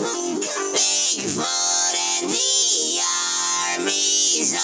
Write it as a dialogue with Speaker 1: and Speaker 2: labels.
Speaker 1: Leave for the army's